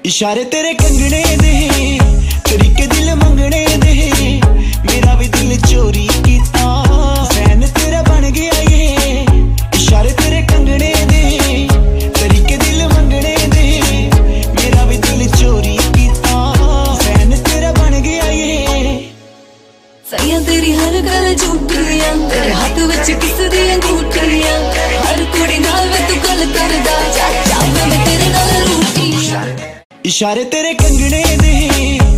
ਇਸ਼ਾਰੇ ਤੇਰੇ ਕੰਗਣੇ ਦੇ ਤਰੀਕੇ ਦਿਲ ਮੰਗਣੇ ਦੇ ਮੇਰਾ ਵੀ ਦਿਲ ਚੋਰੀ ਕੀਤਾ। ਫੈਨ ਤੇਰਾ ਬਣ ਗਿਆ ਏ। ਇਸ਼ਾਰੇ ਤੇਰੇ ਕੰਗਣੇ ਦੇ ਤਰੀਕੇ ਦਿਲ ਮੰਗਣੇ ਦੇ ਮੇਰਾ ਵੀ ਦਿਲ ਚੋਰੀ ਕੀਤਾ। ਫੈਨ ਤੇਰਾ ਬਣ ਗਿਆ ਏ। ਸਈਆਂ ਤੇਰੀ ਹਰ ਗੱਲ ਝੂਠੀਆਂ ਇਸ਼ਾਰੇ ਤੇਰੇ ਕੰਗਣੇ ਦੇ।